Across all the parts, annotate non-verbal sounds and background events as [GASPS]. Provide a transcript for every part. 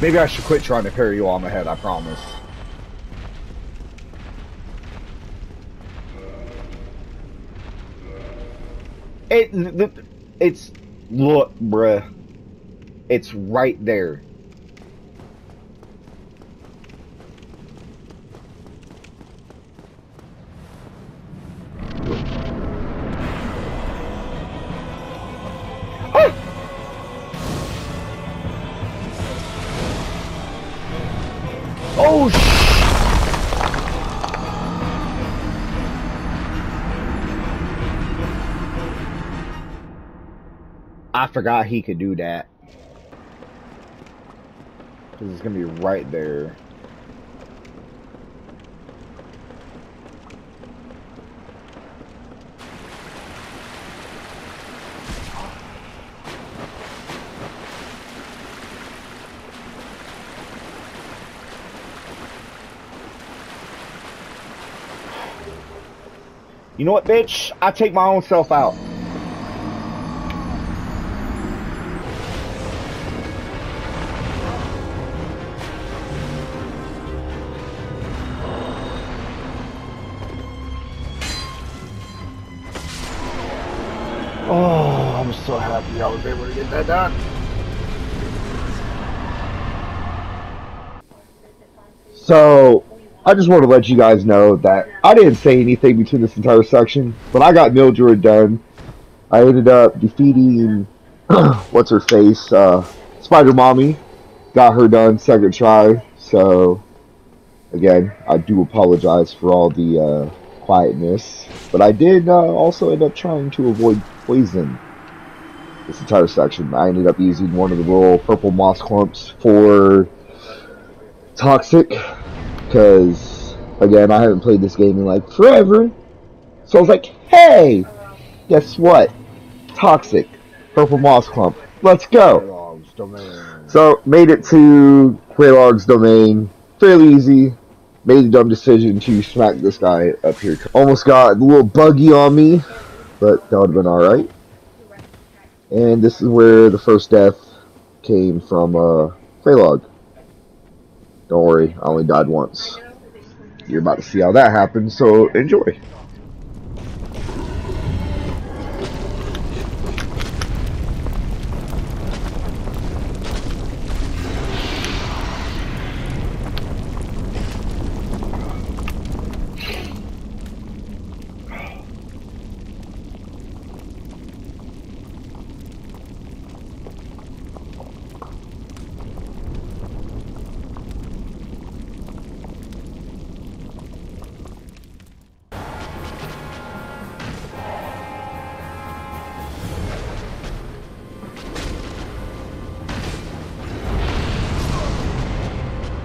Maybe I should quit trying to parry you on my head, I promise. It, it's, look, bruh. It's right there. Oh, I forgot he could do that. Because it's going to be right there. You know what, bitch? I take my own self out. Oh, I'm so happy I was able to get that done. So, I just want to let you guys know that I didn't say anything between this entire section, but I got Mildred done. I ended up defeating [CLEARS THROAT] what's her face, uh, Spider Mommy. Got her done second try. So again, I do apologize for all the uh, quietness, but I did uh, also end up trying to avoid poison this entire section. I ended up using one of the little purple moss clumps for toxic because again I haven't played this game in like forever. So I was like, hey, guess what? Toxic, purple moss clump. Let's go. So made it to Quelaag's domain fairly easy. Made a dumb decision to smack this guy up here. Almost got a little buggy on me, but that would have been alright. And this is where the first death came from uh, Quelaag. Don't worry, I only died once. You're about to see how that happens, so enjoy.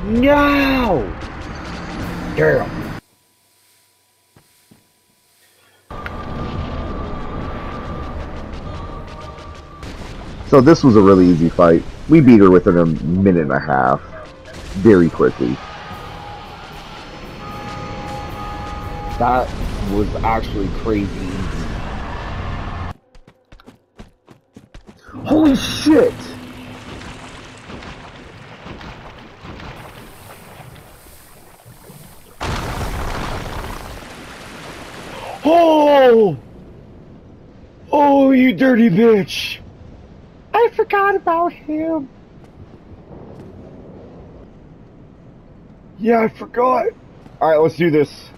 No! Girl. So this was a really easy fight. We beat her within a minute and a half. Very quickly. That was actually crazy. Holy shit! Oh! Oh, you dirty bitch! I forgot about him! Yeah, I forgot! Alright, let's do this.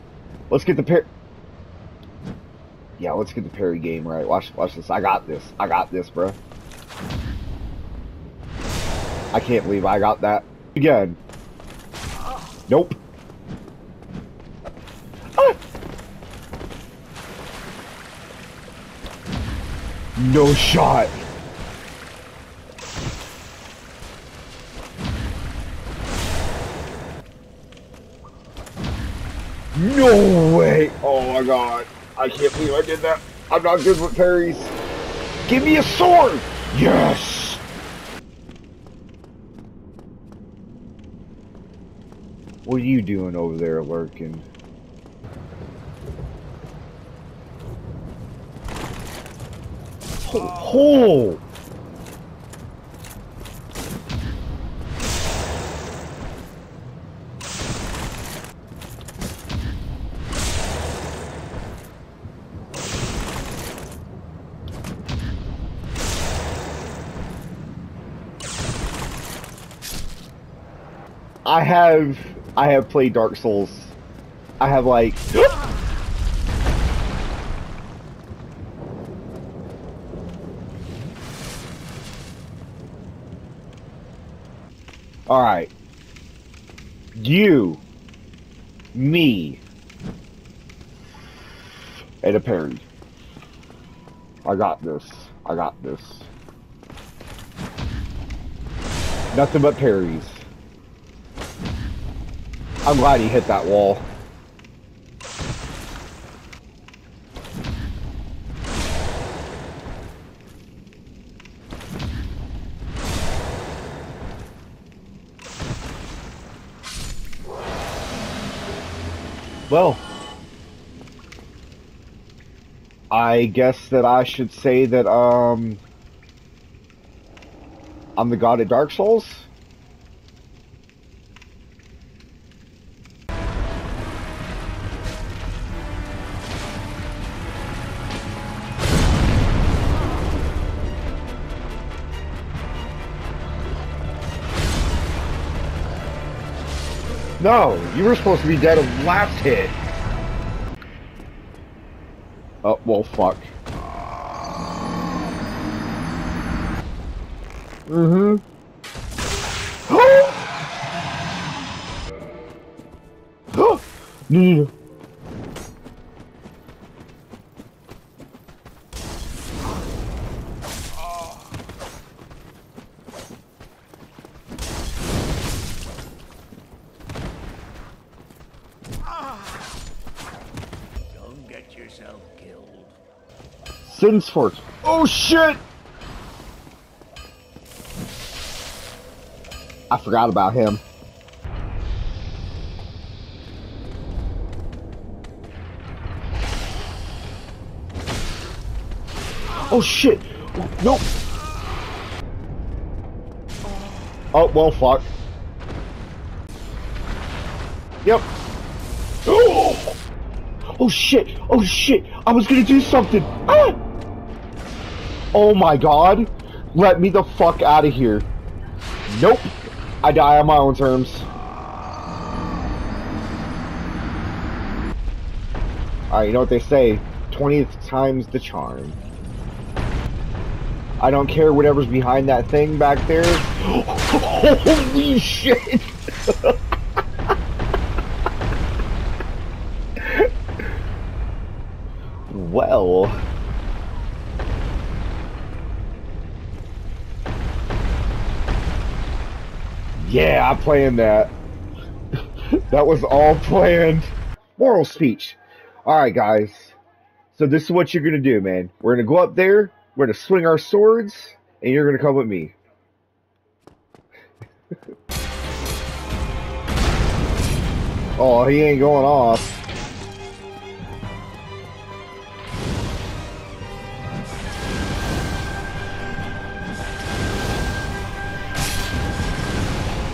Let's get the pair. Yeah, let's get the parry game right. Watch, watch this. I got this. I got this, bro. I can't believe I got that again. Nope. No shot. No way. Oh my god. I can't believe I did that. I'm not good with parries. Give me a sword. Yes. What are you doing over there lurking? Oh. oh. I have I have played Dark Souls. I have like Alright. You me and a parry. I got this. I got this. Nothing but parries. I'm glad he hit that wall. Well, I guess that I should say that um I'm the god of Dark Souls. No, you were supposed to be dead of last hit. Oh, well, fuck. Mm-hmm. [GASPS] no, no, no. Yourself killed. Sen's Fortress. Oh shit! I forgot about him. Oh shit! Nope. Oh well, fuck. Yep. Oh! Shit! Oh shit! I was gonna do something! Ah! Oh my god! Let me the fuck out of here. Nope. I die on my own terms. Alright, you know what they say. 20th time's the charm. I don't care whatever's behind that thing back there. [GASPS] Holy shit! [LAUGHS] well... Yeah, I'm playing that. [LAUGHS] that was all planned. Moral speech. Alright, guys. So this is what you're going to do, man. We're going to go up there, we're going to swing our swords, and you're going to come with me. [LAUGHS] oh, he ain't going off.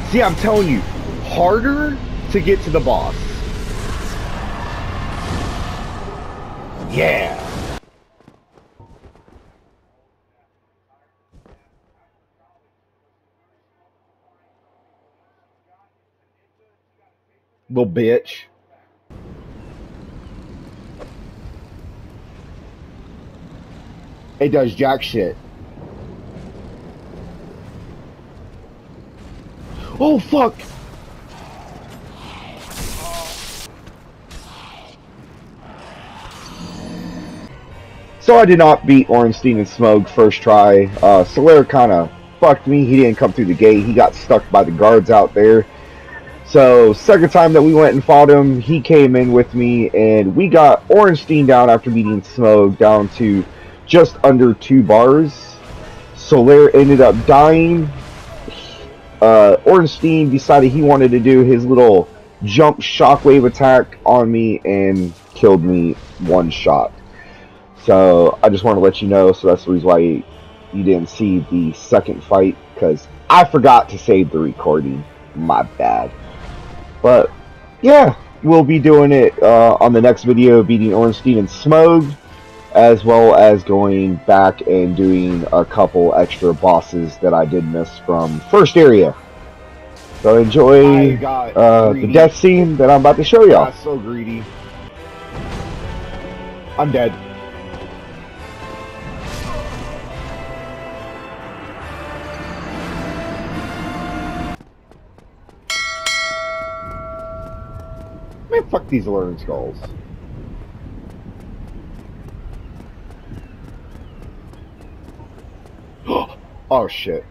See, I'm telling you, harder to get to the boss. Yeah. Little bitch. It does jack shit. Oh fuck! So I did not beat Ornstein and Smough first try. Uh, kind of fucked me. He didn't come through the gate. He got stuck by the guards out there. So second time that we went and fought him, he came in with me, and we got Ornstein down after beating Smough down to just under two bars. Solaire ended up dying uh, Ornstein decided he wanted to do his little jump shockwave attack on me and killed me one shot. So I just want to let you know. So that's the reason why you, didn't see the second fight because I forgot to save the recording. My bad. But yeah, we'll be doing it uh, on the next video, beating Ornstein and Smough as well as going back and doing a couple extra bosses that I did miss from first area. So enjoy uh, the death scene that I'm about to show y'all. So greedy. I'm dead. Man, fuck these learning skulls. Oh shit.